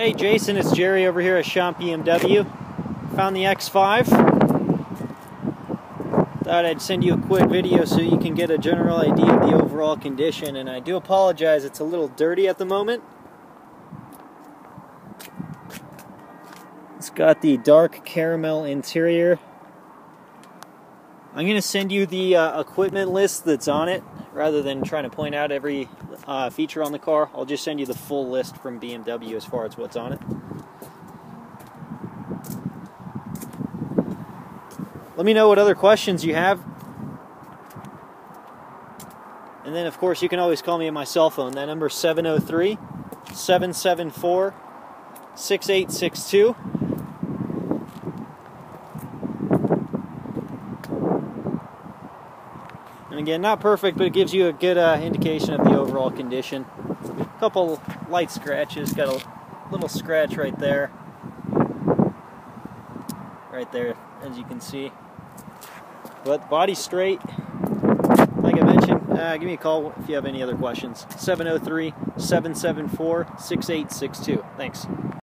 Hey Jason, it's Jerry over here at Schomp BMW. Found the X5. Thought I'd send you a quick video so you can get a general idea of the overall condition. And I do apologize, it's a little dirty at the moment. It's got the dark caramel interior. I'm going to send you the uh, equipment list that's on it rather than trying to point out every uh, feature on the car. I'll just send you the full list from BMW as far as what's on it. Let me know what other questions you have. And then, of course, you can always call me at my cell phone. That number is 703 774 6862. Again, not perfect, but it gives you a good uh, indication of the overall condition. A couple light scratches, got a little scratch right there. Right there, as you can see. But body straight. Like I mentioned, uh, give me a call if you have any other questions. 703 774 6862. Thanks.